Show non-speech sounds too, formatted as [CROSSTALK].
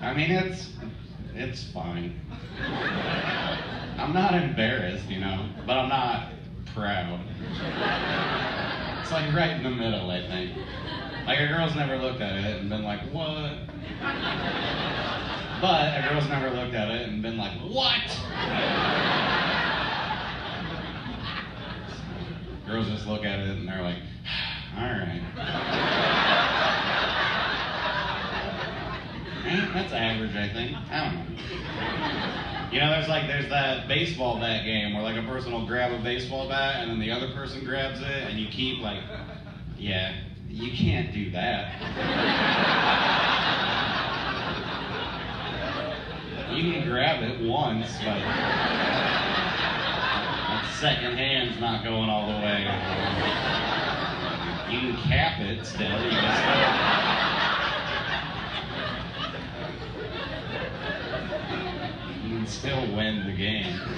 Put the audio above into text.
I mean, it's it's fine. I'm not embarrassed, you know, but I'm not proud. It's like right in the middle, I think. Like a girl's never looked at it and been like, what? But a girl's never looked at it and been like, what? Girls just look at it and they're like, all right. Eh, That's average, I think. I don't know. [LAUGHS] You know, there's like there's that baseball bat game where like a person will grab a baseball bat and then the other person grabs it and you keep like, yeah, you can't do that. [LAUGHS] You can grab it once, but that second hand's not going all the way. You can cap it still. You can still, you can still win the game.